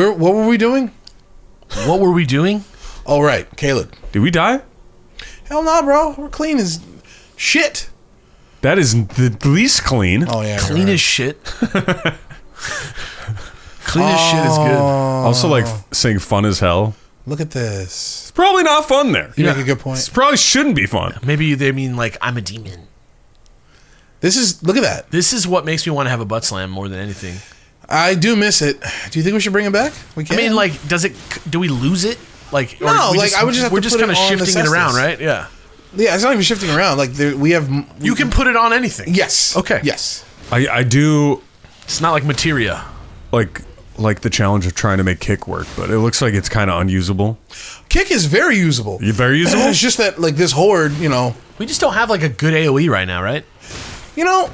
Where? What were we doing? What were we doing? Oh right, Caleb. Did we die? Hell no, bro. We're clean as shit. That is the least clean. Oh yeah, Clean right. as shit. Clean as shit is good. Oh. Also, like saying fun as hell. Look at this. It's probably not fun there. You Yeah. make a good This point. probably shouldn't be fun. Maybe they mean like I'm a demon. This is look at that. This is what makes me want to have a butt slam more than anything. I do miss it. Do you think we should bring it back? We can. I mean, like, does it? Do we lose it? Like, No, we like, I would just have we're to just kind of shifting it around, right? Yeah. yeah, it's not even shifting around. Like there, we have. You can put it on anything. Yes. Okay. Yes. I, I do It's not like materia. like like the challenge of trying to make kick work, but it looks like it's kind of unusable. Kick is very usable. You very usable? It's just that like this horde, you know, We just don't have like a good AOE right now, right? you know,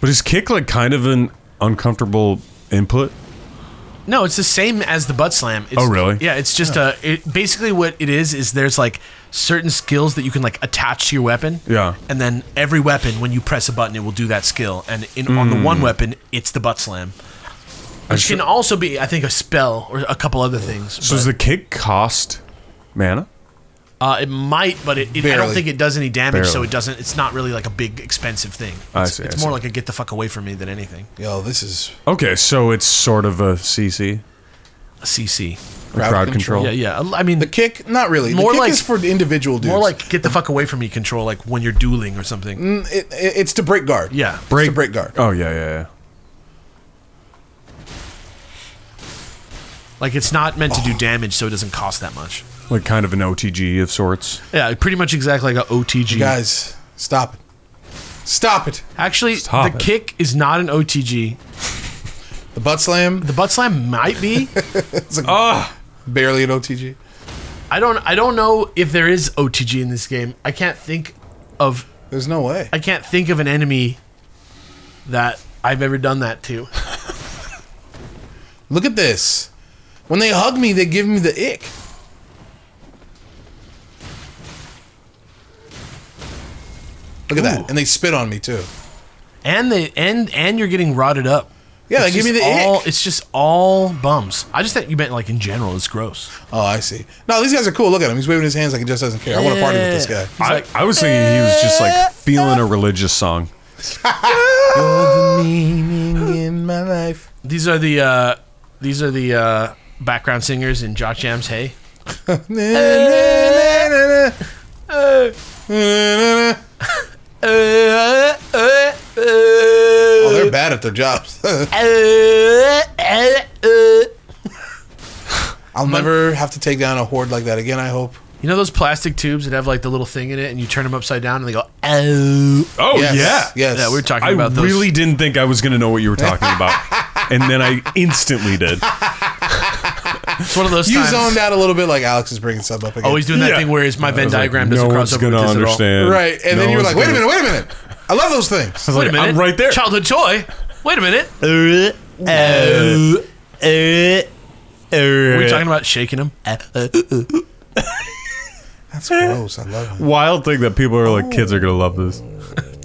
But is kick like kind of an uncomfortable input? No, it's the same as the butt slam. It's, Oh, really? Yeah, it's just a. It, basically, what it is is there's like certain skills that you can like attach to your weapon. Yeah. And then every weapon, when you press a button, it will do that skill. And in, on the Hmm. one weapon, it's the butt slam, which can also be, I think, a spell or a couple other things. So does the kick cost mana? Uh, it might, but it, it, I don't Barely. think it does any damage, so Barely. it doesn't. It's not really like a big expensive thing. I It's, see, it's I more see. like a get the fuck away from me than anything. yo, this is Okay, so it's sort of a CC, A CC. a crowd, Crowd control. control. Yeah, yeah. I mean, the kick. Not really. More the kick like- is for the individual dudes. more like get the fuck away from me control, like when you're dueling or something. Mm, it, it- it's to break guard. Yeah. Break. to break guard. Oh yeah, yeah, yeah. Like it's not meant to Oh. do damage, so it doesn't cost that much. Like kind of an OTG of sorts. Yeah, pretty much exactly like a OTG. Guys, stop it. Stop it. Actually, Stop the it. kick is not an OTG. The butt slam. The butt slam might be. it's like Ah, Barely an OTG. I don't. I don't know if there is OTG in this game. I can't think of. There's no way. I can't think of an enemy that I've ever done that to. Look at this. When they hug me, they give me the ick. Look at Ooh. that. And they spit on me too. And they and and you're getting rotted up. Yeah, It's they give me the all, ick. It's just all bums. I just thought you meant like in general. It's gross. Oh, I see. No, these guys are cool. Look at him. He's waving his hands like he just doesn't care. I want to party with this guy. I, I was thinking he was just like feeling a religious song. You're the meaning in my life. These are the uh, these are the uh, background singers in Jock Jam's Hey. Na, na, na, na, na. Na, na, na. Oh, they're uh, uh, uh, bad at their jobs. I'll never have to take down a horde like that again. I hope. You know those plastic tubes that have like the little thing in it, and you turn them upside down, and they go oh. Oh Yes, yeah, yes. Yeah, we were talking I about those. I really didn't think I was going to know what you were talking about, and then I instantly did. It's one of those You times. zoned out a little bit, like Alex is bringing sub up again. Oh, Always doing that Yeah. thing where is my Venn I like, diagram doesn't one's cross over gonna with this at all. understand. right, and No then you were like, "Wait a minute, wait a minute! I love those things." I was Wait like, a minute, I'm right there. Childhood toy. Wait a minute. Are we talking about shaking them? That's gross. I love it. Wild thing that people are like, oh. kids are gonna love this.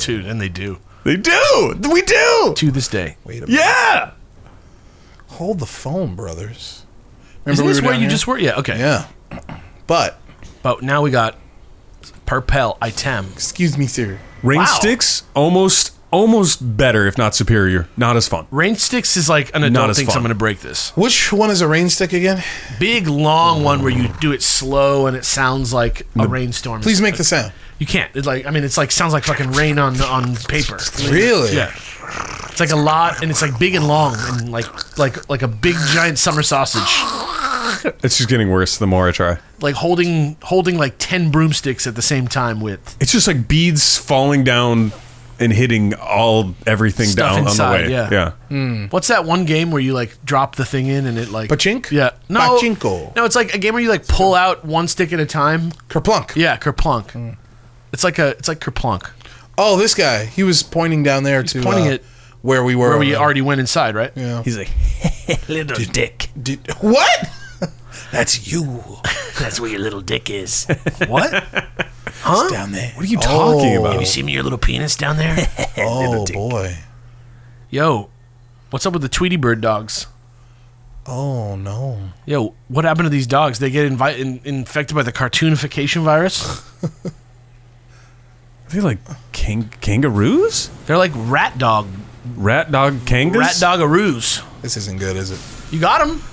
Dude, and they do They do. We do. to this day. Wait a minute. Yeah. Hold the phone, brothers. Isn't we this were where you here? just were? Yeah. Okay. Yeah, but But now we got Perpel item. excuse me, sir. Rain Wow. sticks almost almost better, if not superior. Not as fun. Rain sticks is like an Not adult as thinks fun. I'm going to break this. Which one is a rain stick again? Big long one where you do it slow and it sounds like a rainstorm. Please make the sound. You can't. It like I mean, it's like sounds like fucking rain on on paper. Really? Yeah. It's like a lot, and it's like big and long, and like like like a big giant summer sausage, It's just getting worse the more I try. like holding holding like ten broomsticks at the same time with It's just like beads falling down and hitting all everything Stuff down inside, on the way. yeah. yeah. what's that one game where you like drop the thing in and it like Pachink? Yeah, no, Pachinko. No, it's like a game where you like pull out one stick at a time. Kerplunk. Yeah, kerplunk. It's like a it's like kerplunk Oh, this guy. He was pointing down there to pointing uh, at where we were. where we already went inside, right? Yeah. He's like, Little dick. Did, what? That's you That's where your little dick is. what? Huh? down there. what are you talking Oh. about? Have you seen me your little penis down there? Oh boy. Yo, what's up with the Tweety Bird dogs? Oh no. Yo, what happened to these dogs? They get invi- in, infected by the cartoonification virus. Are they like kang- kangaroos? They're like rat dog, Rat dog kangas? rat dogaroos. This isn't good, is it? You got them?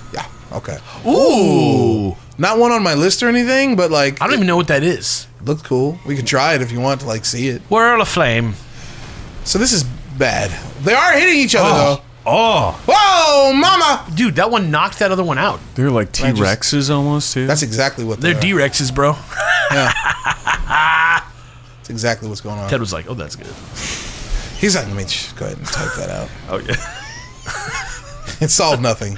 Yeah. Okay. Ooh. Not one on my list or anything, but like I don't even know what that is. looks cool. We could try it if you want to like see it. Whirl of flame. So this is bad. They are hitting each other Oh. Oh. Whoa, mama! Dude, that one knocked that other one out. they're like T Rexes almost too. That's exactly what they They're are. D-Rexes, bro. That's exactly what's going on. Ted was like, oh, that's good. He's like, let me just go ahead and type that out. oh yeah. It solved nothing.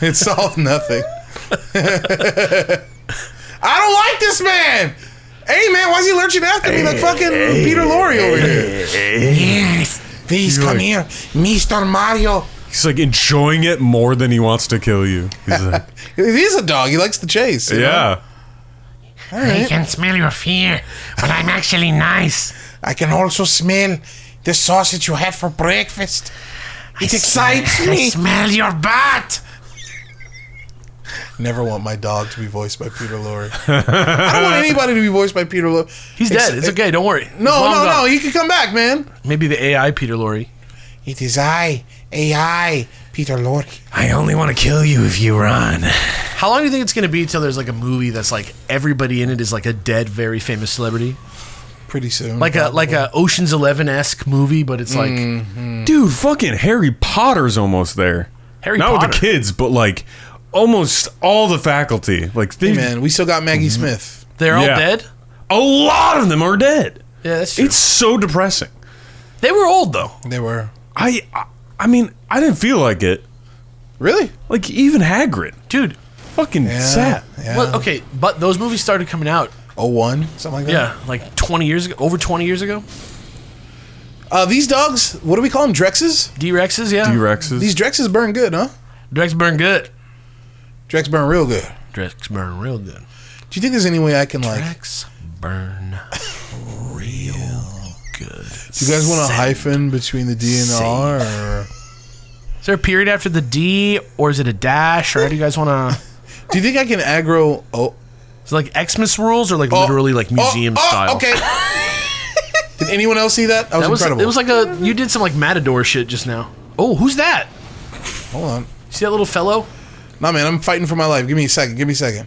It solved nothing. I don't like this man. Hey man, why is he lurching after me like fucking Peter Lorre over here? Yes. Please come like- here, Mr. Mario. He's like enjoying it more than he wants to kill you. He's like, He's a dog. He likes to chase. you know? yeah. All I right. can smell your fear, but I'm actually nice. I can also smell the sausage you had for breakfast. It excites I me. smell your butt. Never want my dog to be voiced by Peter Lorre. I don't want anybody to be voiced by Peter Lorre. He's dead. It's okay. Don't worry. No, no, gone. no. He can come back, man. Maybe the AI Peter Lorre. It is I, AI, Peter Lorre. I only want to kill you if you run. How long do you think it's going to be till there's like a movie that's like everybody in it is like a dead, very famous celebrity? Pretty soon. Like a like a Ocean's Eleven esque movie, but it's like Mm. Dude, fucking Harry Potter's almost there. Harry Not Potter. with the kids, but like almost all the faculty. Like they, Hey, man, we still got Maggie Smith. They're all Yeah. dead. a lot of them are dead. Yeah, that's true. It's so depressing. they were old though. They were. I, I, I mean, I didn't feel like it. Really? Like even Hagrid, Dude, fucking sad. Yeah. well, okay, but those movies started coming out, Oh, one? Something like that? yeah, like 20 years ago, over 20 years ago. Uh, these dogs, what do we call them? Drexes? D-Rexes, yeah. T-Rexes. These Drexes burn good, huh? Drex burn good. Drex burn real good. Drex burn real good. Do you think there's any way I can, like, Drex burn real good. do you guys want a hyphen between the D and the R? Or Is there a period after the D, or is it a dash, or do you guys want to? do you think I can aggro? Oh, Is it like Xmas rules, or like oh, literally like oh, museum oh, style? Okay. Did anyone else see that? That was, That was incredible. it was like a you did some like Matador shit just now. Oh, who's that? Hold on. See that little fellow? Nah, man, I'm fighting for my life. Give me a second. Give me a second.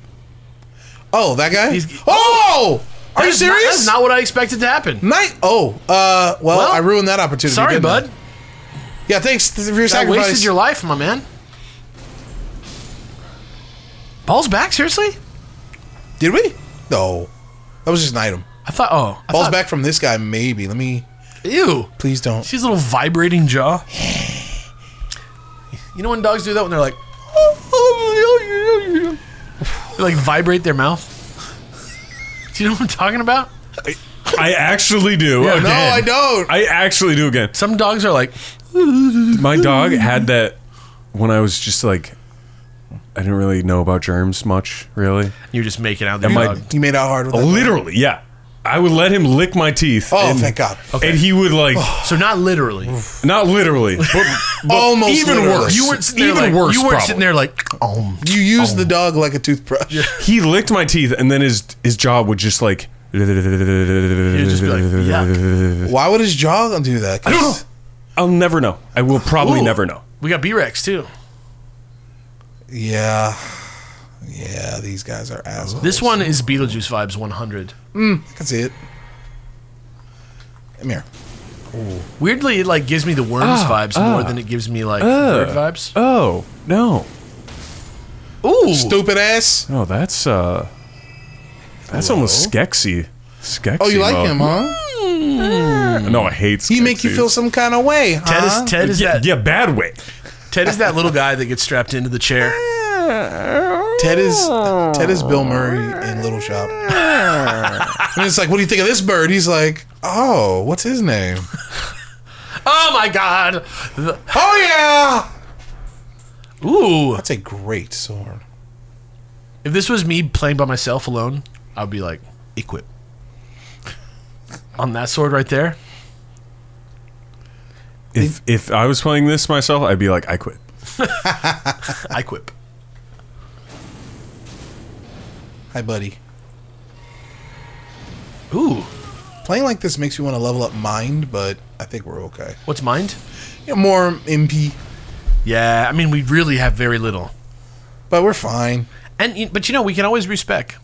Oh, that guy? He's- oh! Are you That's not- serious? that's not what I expected to happen. Night. Oh, uh, well, Well, I ruined that opportunity. Sorry, didn't I? bud. Yeah, thanks for your I sacrifice. wasted your life, my man. Ball's back, seriously? Did we? No, that was just an item. I thought. Oh, I Balls thought, back from this guy, maybe. Let me. Ew. Please don't. See a little vibrating jaw. You know when dogs do that when they're like, they like vibrate their mouth. Do you know what I'm talking about? I actually do. Yeah, again. No, I don't. I actually do again. Some dogs are like, My dog had that when I was just like, I didn't really know about germs much, really. you're just making out the my- dog. You made out hard with oh, that. Literally, yeah. I would let him lick my teeth. Oh, and, thank God. And he would like, So not literally. not literally, but, but Almost even literally. worse. You weren't sitting there even like, worse. You weren't probably. sitting there like, oh, You use um. the dog like a toothbrush. He licked my teeth, and then his his jaw would just like. just be like, yuck. Why would his jaw do that? I don't know. I'll never know. I will probably Ooh. never know. we got B-Rex too. Yeah. Yeah, these guys are assholes. This one is Beetlejuice vibes 100. Mm, I can see it. Come here. Weirdly, it like gives me the worms vibes more than it gives me like uh, bird vibes. Oh no, Ooh, Stupid ass. no, that's uh, that's almost Skexy. Skexy. Oh, you like mode. him, huh? No, I hate. He make you feel some kind of way, huh? Ted is Ted is Yeah, that yeah, bad way. Ted is that little guy that gets strapped into the chair. Ted is Ted is Bill Murray in Little Shop. and it's like, what do you think of this bird? He's like, oh, what's his name? Oh my god! The- Oh yeah, Ooh, that's a great sword. if this was me playing by myself alone, I'd be like, equip on that sword right there. If if I was playing this myself, I'd be like, I quit. I quip. Hi, buddy. Ooh. Playing like this makes me want to level up mind, but I think we're okay. What's mind? Yeah, more MP, Yeah, I mean, we really have very little. but we're fine. And but you know, we can always respect.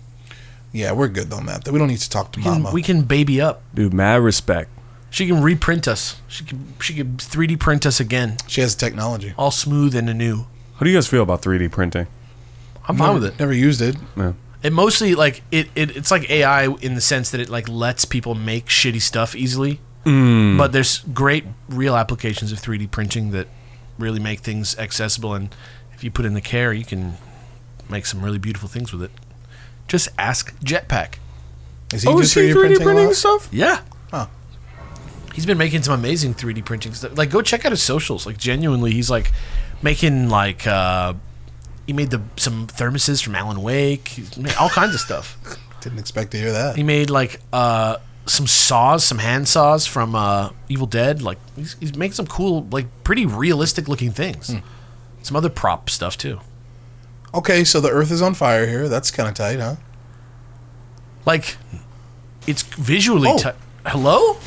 Yeah, we're good on that. We don't need to talk to Mama. We can baby up. Dude, mad respect. She can reprint us. She can she can 3D print us again, she has the technology. all smooth and anew. How do you guys feel about 3D printing? I'm fine with it. Never used it. Yeah. It mostly like it, it it's like AI in the sense that it like lets people make shitty stuff easily. Hmm. But there's great real applications of 3D printing that really make things accessible and if you put in the care, you can make some really beautiful things with it. Just ask Jetpack. Is he Oh, is just he 3D 3D printing, a printing lot? stuff? Yeah. Huh. He's been making some amazing 3D printing stuff. Like, go check out his socials. Like, genuinely, he's like making like uh, he made the some thermoses from Alan Wake. He's made all kinds of stuff. Didn't expect to hear that. He made like uh, some saws, some hand saws from uh, Evil Dead. Like, he's, he's making some cool, like, pretty realistic looking things. Some other prop stuff too. Okay, so the Earth is on fire here. That's kind of tight, huh? Like, it's visually. Oh. Hello?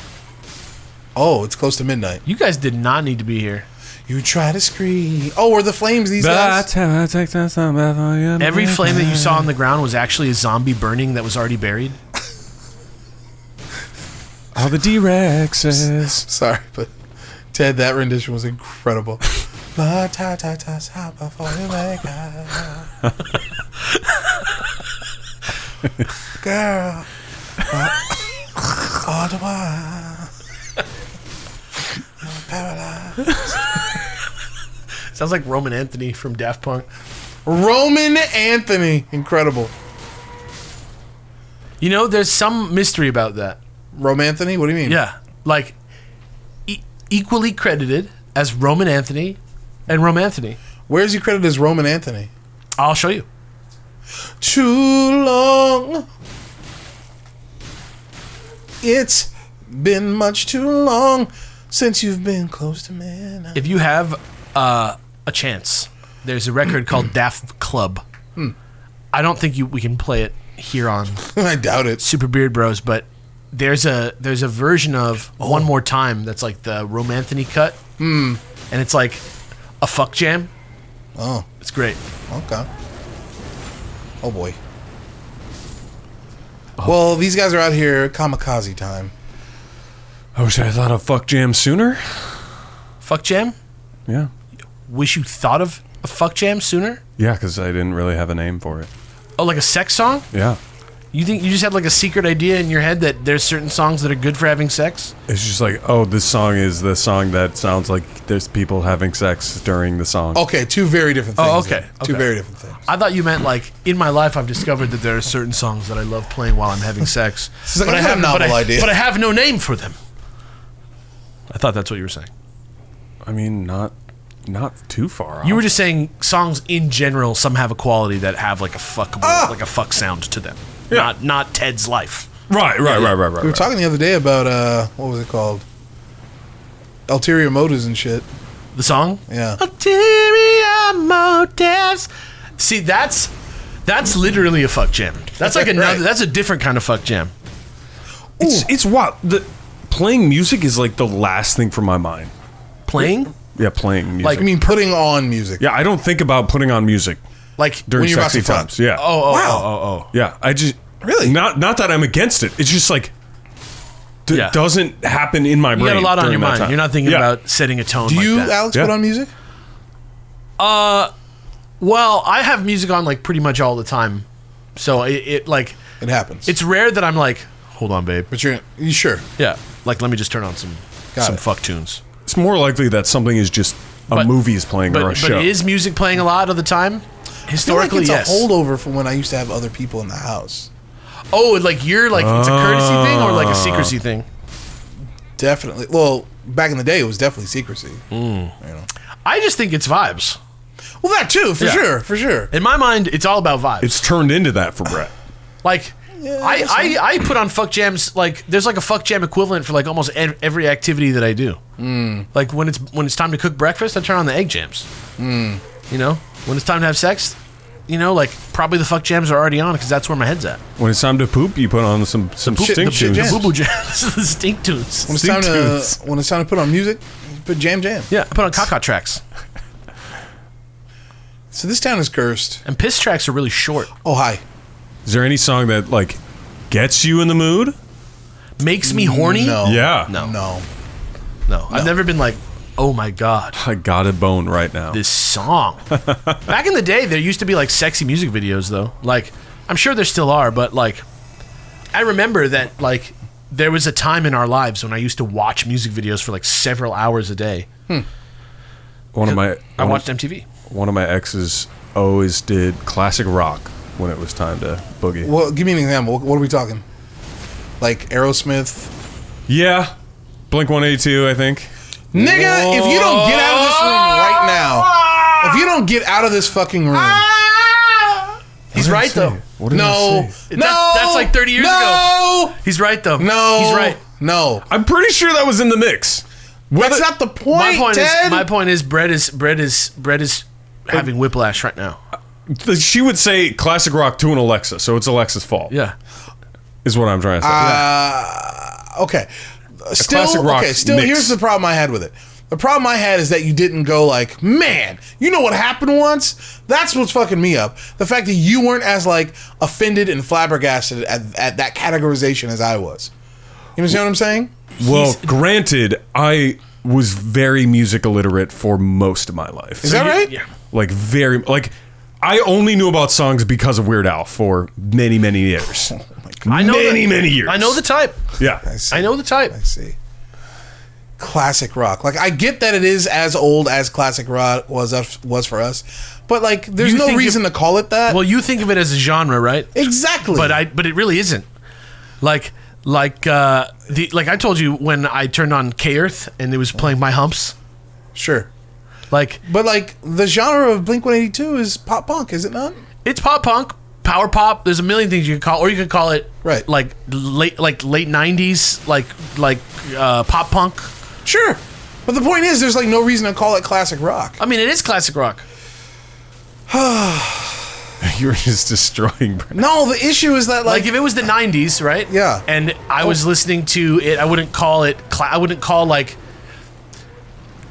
Oh, it's close to midnight. You guys did not need to be here. You try to scream. Oh, we're the flames these guys. Every flame that you saw on the ground was actually a zombie burning that was already buried. All the D-Rexes. Sorry, but Ted, that rendition was incredible. La ta ta ta sa ba fo you make up. Girl, all the while, you're paralyzed. Sounds like Romanthony from Daft Punk. Roman Anthony, incredible. You know, there's some mystery about that. Romanthony, what do you mean? Yeah, like e- equally credited as Roman Anthony and Roman Anthony. Where's he credited as Roman Anthony? I'll show you. Too long. It's been much too long since you've been close to me. now. If you have uh, a chance, there's a record called Daft Club. I don't think you we can play it here on I doubt it. Super Beard Bros, but there's a there's a version of One More Time that's like the Romanthony cut, mm. and it's like a fuck jam. Oh, It's great. okay. Oh boy. Well, these guys are out here kamikaze time. I wish I thought of fuck jam sooner. Fuck jam. Yeah. Wish you thought of a fuck jam sooner. Yeah, because I didn't really have a name for it. Oh, like a sex song? Yeah. You think you just had like a secret idea in your head that there's certain songs that are good for having sex? It's just like, oh, this song is the song that sounds like there's people having sex during the song. Okay, two very different oh, things. Oh, okay, then. Two okay. very different things. I thought you meant like in my life I've discovered that there are certain songs that I love playing while I'm having sex. is like, I have a but novel I, idea. but I have no name for them. I thought that's what you were saying. I mean, not not too far off. You were just saying songs in general. Some have a quality that have like a fuckable, Ah! like a fuck sound to them. Yeah. Not not Ted's life. right, right, right, right, right. We were talking the other day about uh, what was it called? Ulterior motives and shit. The song. Yeah. Ulterior motives. See, that's that's literally a fuck jam. That's like another. Right. That's a different kind of fuck jam. It's it's wild. The playing music is like the last thing from my mind. Playing Yeah, playing music. Like- I mean, putting on music. yeah, I don't think about putting on music like during When you're about sexy to fuck. times. Yeah. oh oh Wow. oh oh oh. Yeah, I just Really? not not that I'm against it. It's just like d- Yeah. doesn't happen in my You brain. got a lot on your mind. time. You're not thinking Yeah. about setting a tone. Do like you, that. Alex, Yeah. put on music? Uh, well, I have music on like pretty much all the time, so it, it like It happens. it's rare that I'm like, hold on, babe. but you're you sure? Yeah, like let me just turn on some Got some it. fuck tunes. It's more likely that something is just a But- movie is playing or a But show. but is music playing a lot of the time? I feel like Historically, it's yes. a holdover from when I used to have other people in the house. oh, like you're like it's a courtesy thing or Ah. like a secrecy thing. Definitely. Well, back in the day, it was definitely secrecy. Mm. You know. I just think it's vibes. Well, that too, for Yeah. sure, for sure. In my mind, it's all about vibes. it's turned into that for Brett. like I, I, I put on fuck jams like there's like a fuck jam equivalent for like almost ev- every activity that I do. Mm. Like when it's when it's time to cook breakfast, I turn on the egg jams. Hmm. You know, when it's time to have sex, you know, like probably the fuck jams are already on because that's where my head's at. When it's time to poop, you put on some some shit- stink the shit tunes. jams. Boo boo jams, the stink tunes. When it's time to when it's time to put on music, put jam jam. Yeah, I put on caca tracks, So this town is cursed. and piss tracks are really short. Oh hi. Is there any song that like gets you in the mood? Makes me horny. No. Yeah. no, No. no. I've never been like, oh my god, I got a bone right now. this song. Back in the day, there used to be like sexy music videos, though. Like, I'm sure there still are, but like, I remember that like there was a time in our lives when I used to watch music videos for like several hours a day. Hmm. one of my I one, watched MTV. one of my exes always did classic rock when it was time to boogie. Well, give me an example. What, what are we talking? Like Aerosmith. Yeah. Blink 182, I think. Nigga, if you don't get out of this room right now, if you don't get out of this fucking room, ah! He's right though. What did no, say? no, That- that's like 30 years no, He's right though. No, he's right. No, I'm pretty sure that was in the mix. that's not the point. My point Ted. is, my point is, Brett is Brett is Brett is having whiplash right now. The- She would say classic rock to an Alexa, so it's Alexa's fault. Yeah, Is what I'm trying to say. Uh, okay. Still, classic rock okay. Still, mix. here's the problem I had with it. The problem I had is that you didn't go like, man, you know what happened once? That's what's fucking me up. The fact that you weren't as like offended and flabbergasted at, at that categorization as I was. You understand what I'm saying? well, granted, I was very music illiterate for most of my life. Is that right? yeah. like very like I only knew about songs because of Weird Al for many many years. I know many the- many years. I know the type. yeah. see. I know the type. I see. Classic rock. Like I get that it is as old as classic rock was was for us, but like there's You no reason if- to call it that. Well, you think of it as a genre, right? exactly. But I but it really isn't. Like like uh the like I told you when I turned on K Earth and it was playing My Humps. sure. Like But like the genre of Blink 182 is pop punk, is it not? it's pop punk, power pop. There's a million things you could call, or you could call it Right. like late like late '90s, like like uh, pop punk. Sure. But the point is, there's like no reason to call it classic rock. I mean, it is classic rock. You were just destroying Brent. No, the issue is that Like, like, if it was the '90s, right? Yeah. And I was listening to it, I wouldn't call it. Cla- I wouldn't call like.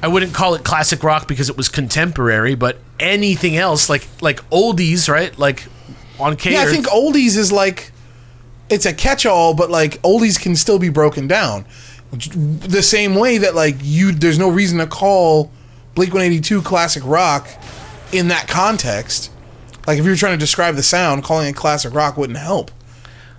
I wouldn't call it classic rock because it was contemporary, but anything else like like oldies, right? Like on K yeah, I think oldies is like it's a catch-all, but like oldies can still be broken down. The same way that like you, there's no reason to call Blink 182 classic rock in that context. Like if you were trying to describe the sound, calling it classic rock wouldn't help.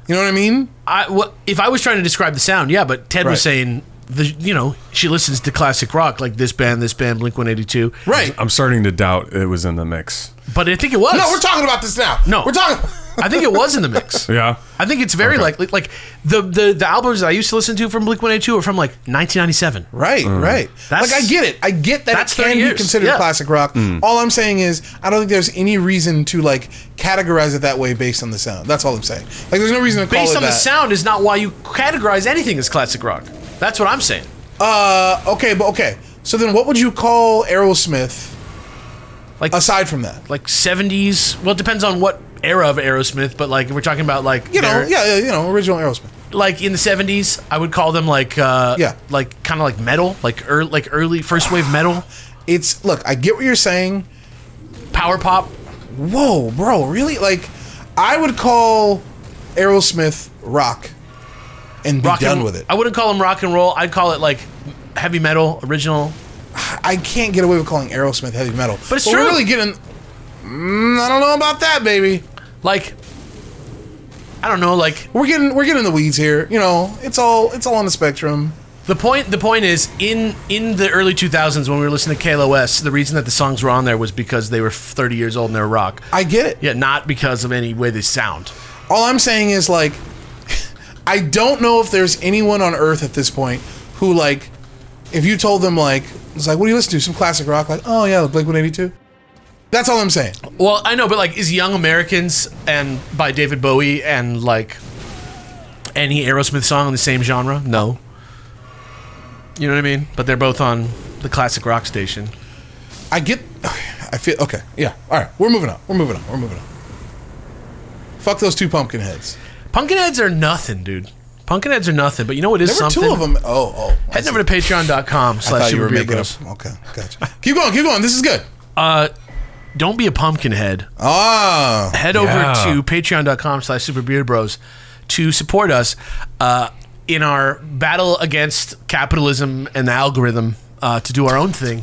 You know what I mean? I, well, if I was trying to describe the sound, yeah, but Ted Right. was saying the you know she listens to classic rock like this band, this band, Blink One Eighty Two, Right. I'm starting to doubt it was in the mix. but I think it was. No, we're talking about this now. No. we're talking. I think it was in the mix. Yeah. I think it's very Okay. likely. Like the, the the albums I used to listen to from Blink One Eighty Two are from like 1997. Right, mm. right. That's- like I get it. I get that that's it can be considered Yeah. classic rock. Mm. All I'm saying is I don't think there's any reason to like categorize it that way based on the sound. That's all I'm saying. Like there's no reason to call Based on that. the sound is not why you categorize anything as classic rock. That's what I'm saying. Uh, okay, but okay. So then, what would you call Aerosmith Like aside from that? like 70s. Well, it depends on what era of Aerosmith, but like if we're talking about like You know, yeah, you know, original Aerosmith. like in the 70s, I would call them like uh Yeah. like kind of like metal, like early, like early first wave metal, It's look, I get what you're saying. power pop. Whoa, bro, really? Like, I would call Aerosmith rock and be Rock done and, with it. I wouldn't call them rock and roll. I'd call it like heavy metal, original. I can't get away with calling Aerosmith heavy metal. But it's We're true. really getting. Mm, I don't know about that, baby. Like I don't know, like We're getting we're getting in the weeds here. You know, it's all it's all on the spectrum. The point the point is in in the early 2000s when we were listening to KLOS, the reason that the songs were on there was because they were 30 years old and they were rock. I get it. Yeah, not because of any way they sound. All I'm saying is like, I don't know if there's anyone on Earth at this point who like, if you told them like, it's like, what do you listen to? Some classic rock? Like, oh yeah, Blink 182. That's all I'm saying. Well, I know, but like is Young Americans and by David Bowie and like any Aerosmith song in the same genre? No. You know what I mean? But they're both on the classic rock station. I get, I feel okay. Yeah. All right. We're moving on. We're moving on. We're moving on. Fuck those two pumpkin heads. Pumpkinheads are nothing, dude. Pumpkinheads are nothing. But you know what is There were something? two of them. Oh, oh. I Head see. over to patreon.com I slash you were making Bros. up. Okay, gotcha. keep going. Keep going. This is good. Uh, don't be a pumpkinhead. Ah, head Yeah. over to patreon.com slash superbeardbros to support us uh, in our battle against capitalism and the algorithm uh, to do our own thing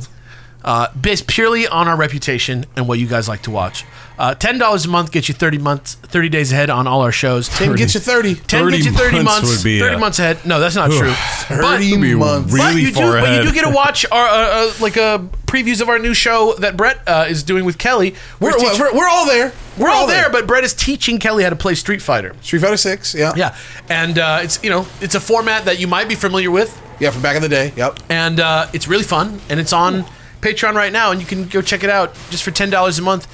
uh, based purely on our reputation and what you guys like to watch uh, $10 a month gets you 30 months 30 days ahead on all our shows Tim gets you thirty. 10 30 gets you 30 months months, would be, 30 uh, months ahead no that's not true Thirty be months. really but you do, far but you do get to watch our uh, uh, like uh, previews of our new show that Brett uh, is doing with Kelly. We're, teaching- we're, we're all there. we're all there, but Brett is teaching Kelly how to play Street Fighter. Street Fighter Six. Yeah. Yeah, and uh, it's you know it's a format that you might be familiar with, Yeah. From back in the day. Yep. and uh, it's really fun, and it's on Patreon right now, and you can go check it out just for ten dollars a month.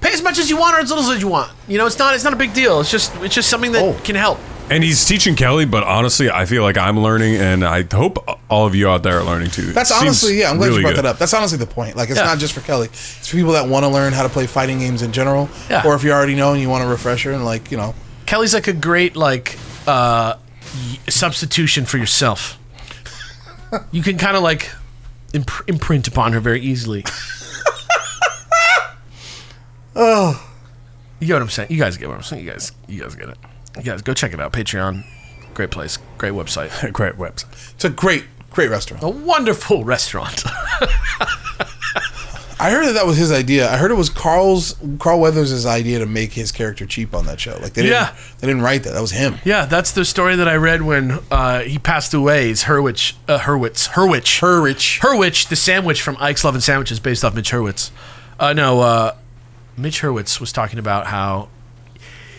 Pay as much as you want or as little as you want. You know, it's not it's not a big deal. It's just it's just something that Oh. can help. And he's teaching Kelly, but honestly, I feel like I'm learning, and I hope all of you out there are learning too. That's Seems honestly, yeah. I'm glad really you brought good. that up. That's honestly the point. Like, it's Yeah. not just for Kelly. It's for people that want to learn how to play fighting games in general, Yeah. or if you already know and you want a refresher, and like, you know, Kelly's like a great like uh, substitution for yourself. you can kind of like imp- imprint upon her very easily. oh, You get what I'm saying? You guys get what I'm saying? You guys, you guys get it. You guys go check it out. Patreon, great place, great website, Great website. it's a great, great restaurant. a wonderful restaurant. I heard that that was his idea. I heard it was Carl's Carl Weathers' idea to make his character cheap on that show. Like they didn't, Yeah. they didn't write that. That was him. yeah, that's the story that I read when uh, he passed away. Is Hurwitz, uh, Hurwitz, Hurwitz, Hurwitz. Hurwitz, the sandwich from Ike's Love and Sandwiches, based off Mitch Hurwitz. Uh, no, uh, Mitch Hurwitz was talking about how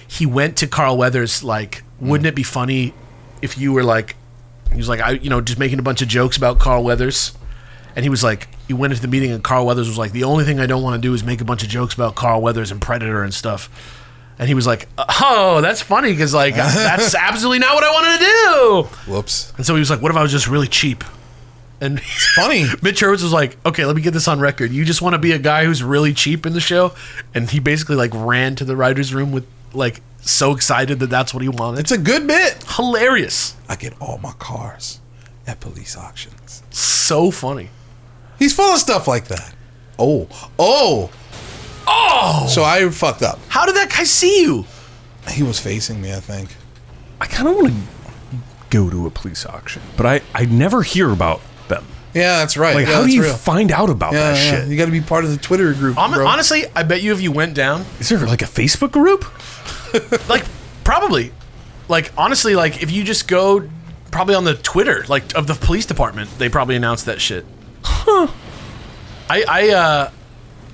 he went to Carl Weathers like, wouldn't it be funny if you were like, he was like, I, you know, just making a bunch of jokes about Carl Weathers, and he was like, he went into the meeting and Carl Weathers was like, the only thing I don't want to do is make a bunch of jokes about Carl Weathers and Predator and stuff. And he was like, "Oh, that's funny because like that's absolutely not what I wanted to do." Whoops. And so he was like, "What if I was just really cheap?" And it's Funny. Mitch Hurwitz was like, "Okay, let me get this on record. You just want to be a guy who's really cheap in the show." And he basically like ran to the writers' room with like so excited that that's what he wanted. It's a good bit. hilarious, I get all my cars at police auctions. so funny. He's full of stuff like that. Oh, oh, Oh, so I fucked up. how did that guy see you? He was facing me, I think. I kind of want to go to a police auction, but I I never hear about them. Yeah, that's right. Like, yeah, how do you real. find out about yeah, that yeah. shit? You got to be part of the Twitter group, Hon- bro. Honestly, I bet you if you went down, Is there like a Facebook group? like probably, like honestly, like if you just go, probably on the Twitter, like of the police department, they probably announce that shit. Huh. I I uh,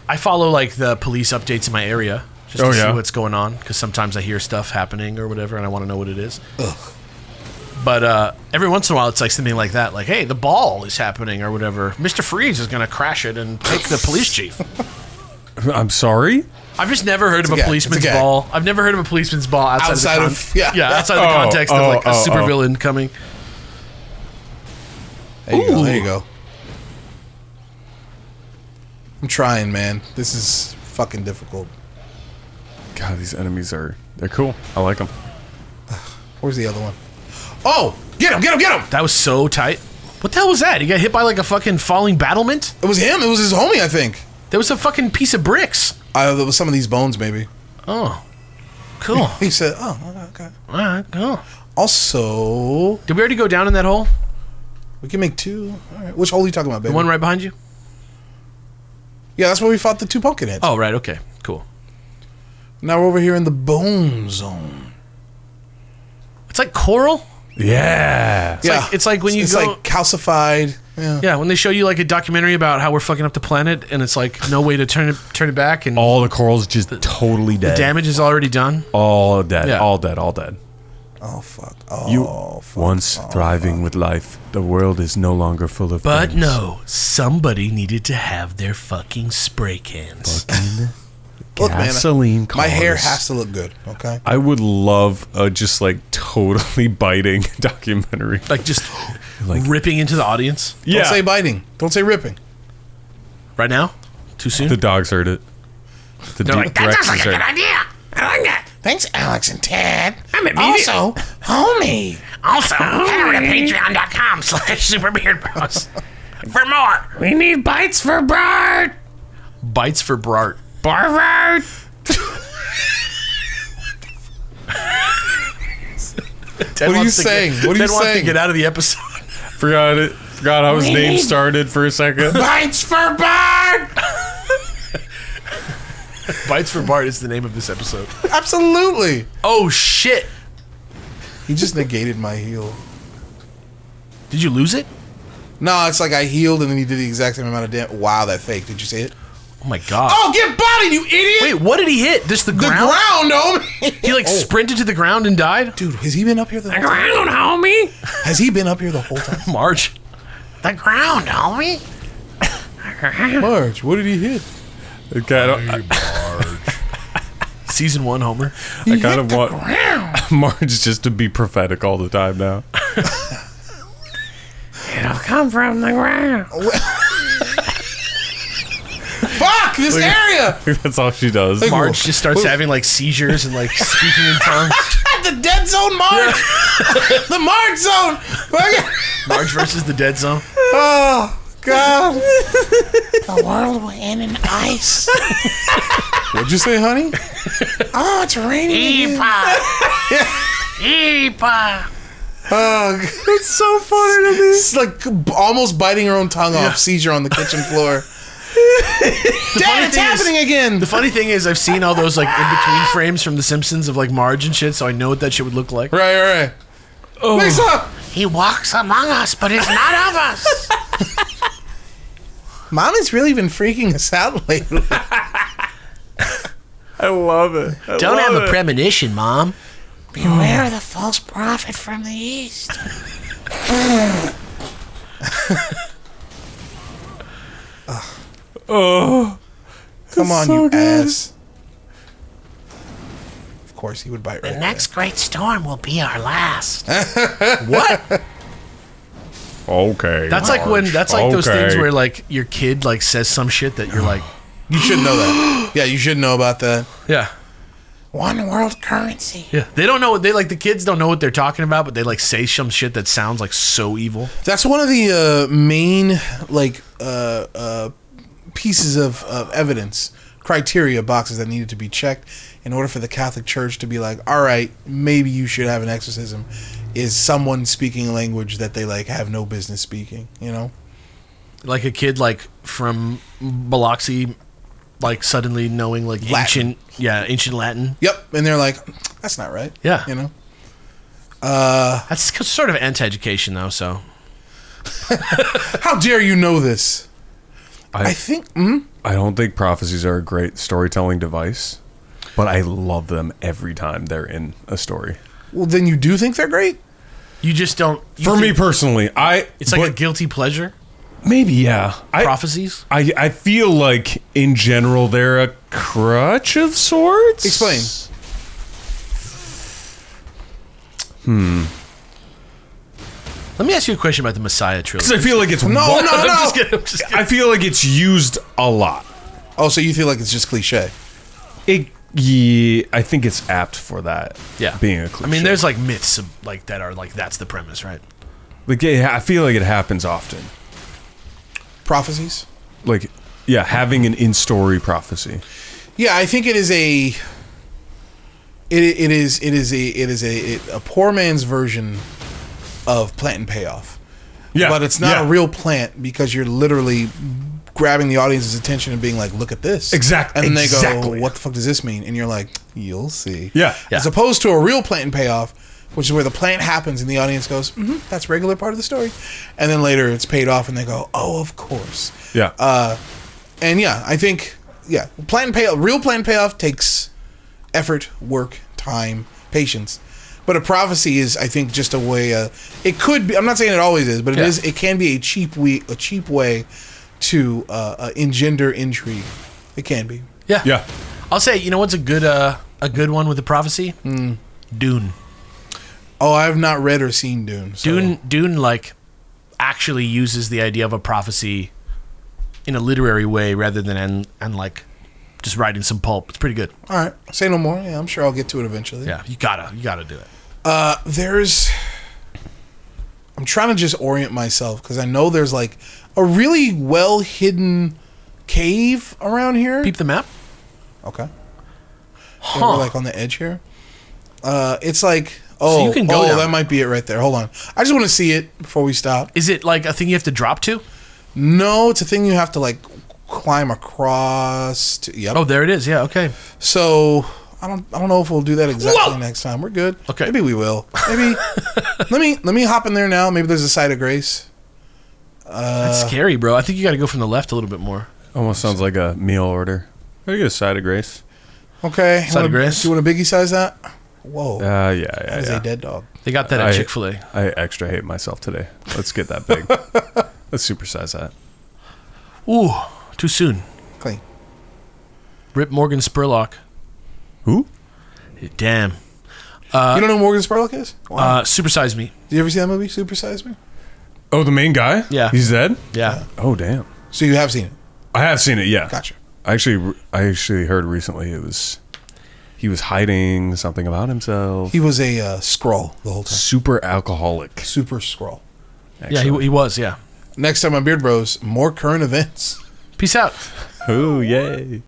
I follow like the police updates in my area just Oh, to yeah? see what's going on because sometimes I hear stuff happening or whatever, and I want to know what it is. Ugh. But uh, every once in a while, it's like something like that, like, "Hey, the ball is happening" or whatever. Mister Freeze is gonna crash it and take the police chief. I'm sorry. I've just never heard of a a policeman's a ball. I've never heard of a policeman's ball outside, Outside of, of- the con- yeah. outside the Oh, context of oh, like a oh, oh. supervillain coming. there you go. There you go. I'm trying, man. This is fucking difficult. God, these enemies are they're cool. I like them. Where's the other one? Oh, get him! Get him! Get him! That was so tight. What the hell was that? He got hit by like a fucking falling battlement. It was him. It was his homie, I think. There was a fucking piece of bricks. Uh, there was some of these bones, maybe. Oh, cool. He said, "Oh, okay." All right, cool. Also, Did we already go down in that hole? we can make two. All right. Which hole are you talking about, baby? The one right behind you? Yeah, that's where we fought the two pumpkin heads. Oh, right. Okay, cool. Now we're over here in the bone zone. It's like coral. Yeah. It's like it's like when you it's go. like calcified. Yeah. yeah, when they show you like a documentary about how we're fucking up the planet, and it's like no way to turn it turn it back, and All the corals just totally dead. The damage is already done. All dead. Yeah. All dead. All dead. Oh fuck. Oh You fuck. once Oh, thriving with life, the world is no longer full of. But things. no, somebody needed to have their fucking spray cans. Look, man, gasoline My hair has to look good. Okay. I would love a just like totally biting documentary. Like just Like- ripping into the audience Yeah. Don't say biting. Don't say ripping. right now. Too soon. The dogs heard it. The They're like, That sounds like a good idea. I like that. Thanks, Alex and Ted. I'm immediate- Also, homie. Also, head over to patreon.com slash super beard bros for more. We need bites for Bart. Bites for Bart. Bart. Ted What are you saying? Get, What are you Ted wants to saying? get out of the episode. Forgot it. Forgot how his name started for a second. Bites for Bart. Bites for Bart is the name of this episode. Absolutely. Oh shit! He just negated my heal. Did you lose it? No, it's like I healed and then he did the exact same amount of damage. Wow, that fake. Did you see it? Oh my god! Oh, get bodied, you idiot! Wait, what did he hit? Just the, the ground? ground, homie. He like oh. sprinted to the ground and died. Dude, has he been up here the whole time? Ground, homie. Has he been up here the whole time? Marge. The ground, homie. Marge, what did he hit? Okay, I, don't, I, Season one, Homer. I kind of want Marge just to be prophetic all the time now. It'll come from the ground. Oh, Fuck this area! That's all she does. Like- Marge just starts having like seizures and like speaking in tongues. the dead zone, Marge. the Marge zone. Fuck. Marge versus the Dead Zone. oh God. The world will end in ice. What'd you say, honey? Oh, it's raining. Eepa. Eepa. Oh, it's so funny to me. It's like almost biting her own tongue off. Seizure on the kitchen floor. Dad, it's thing is- happening again. The funny thing is, I've seen all those like in between frames from The Simpsons of like Marge and shit, so I know what that shit would look like. right, right, right. Oh. Lisa, He walks among us, but is not of us. Mommy's really been freaking us out lately. I love it. I Don't love have a it. premonition, Mom. Beware the false prophet from the east. Oh, Come on, so you good. ass. Of course, he would bite right The next great storm will be our last. What? Okay. That's like when that's like those things where like your kid like says some shit that you're like. You shouldn't know that. Yeah, you shouldn't know about that. yeah, One world currency. yeah. They don't know what they like. The kids don't know what they're talking about, but they like say some shit that sounds like so evil. That's one of the uh, main like uh, uh, pieces of, of evidence criteria boxes that needed to be checked in order for the Catholic Church to be like, all right, maybe you should have an exorcism. Is someone speaking a language that they like have no business speaking? You know. Like a kid like from Biloxi, like suddenly knowing like Latin. ancient, yeah, ancient Latin. Yep, and they're like, that's not right. Yeah. You know. Uh, That's sort of anti-education though. So How dare you know this? I, I think. Mm, I don't think prophecies are a great storytelling device, but I love them every time they're in a story. well, then you do think they're great. you just don't. you For me think personally, I it's like a guilty pleasure. maybe yeah. I, Prophecies. I I feel like in general they're a crutch of sorts. Explain. Hmm. Let me ask you a question about the Messiah trilogy. Because. I feel like it's No, no, no. I'm just kidding. I'm just kidding. I feel like it's used a lot. Oh, so you feel like it's just cliche? It yeah, I think it's apt for that. Yeah, being a I cliche. I mean, there's like myths of, like that are like that's the premise, right? like yeah, I feel like it happens often. Prophecies. Like yeah, having an in-story prophecy. Yeah, I think it is a. It, it is it is a it is a a poor man's version of plant and payoff. Yeah, but it's not yeah. a real plant because you're literally grabbing the audience's attention and being like, "Look at this!" Exactly, and then they go, "What the fuck does this mean?" And you're like, "You'll see." Yeah. Yeah. As opposed to a real plant and payoff, which is where the plant happens and the audience goes, mm-hmm, "That's regular part of the story," and then later it's paid off and they go, "Oh, of course." Yeah. Uh, and yeah, I think yeah, plan and payoff, real plan and payoff takes effort, work, time, patience. But a prophecy is, I think, just a way. Uh, it could be. I'm not saying it always is, but it Yeah. is. It can be a cheap we a cheap way to uh, uh, engender intrigue. It can be. Yeah, yeah. I'll say, you know what's a good uh, a good one with the prophecy? Hmm. Dune. Oh, I have not read or seen Dune. So. Dune Dune like actually uses the idea of a prophecy in a literary way rather than and and like just writing some pulp. It's pretty good. All right, say no more. Yeah, I'm sure I'll get to it eventually. Yeah, you gotta you gotta do it. Uh, there's. I'm trying to just orient myself because I know there's like a really well hidden cave around here. Peep the map. Okay. Yeah, we're like on the edge here. Uh, it's like oh, So you can go oh, that might be it right there. Hold on, I just want to see it before we stop. Is it like a thing you have to drop to? No, it's a thing you have to like climb across. To, yep. Oh, there it is. Yeah. Okay. So I don't I don't know if we'll do that exactly Whoa! next time. We're good. Okay. Maybe we will. Maybe let me let me hop in there now. Maybe there's a side of grace. That's scary, bro. I think you got to go from the left a little bit more. Almost sounds like a meal order. Can I get a side of grace? Okay. Side of wanna- grace? Do you want a biggie size that? Whoa. Uh, yeah, yeah, that is yeah. a dead dog. They got that at Chick Fil A. I extra hate myself today. Let's get that big. Let's supersize that. Ooh, too soon. Clean. Rip Morgan Spurlock. Who? Damn. you don't know who Morgan Spurlock is? Wow. Uh, supersize me. Did you ever see that movie, Super Size Me? Oh, the main guy? Yeah. He's dead? Yeah. Oh, damn. So you have seen it. I have seen it, yeah. Gotcha. I actually I actually heard recently it was he was hiding something about himself. He was a uh, scroll the whole time. Super alcoholic. Super scroll. Yeah, he, he was. Yeah. Next time on Beard Bros, more current events. Peace out. Ooh, yay.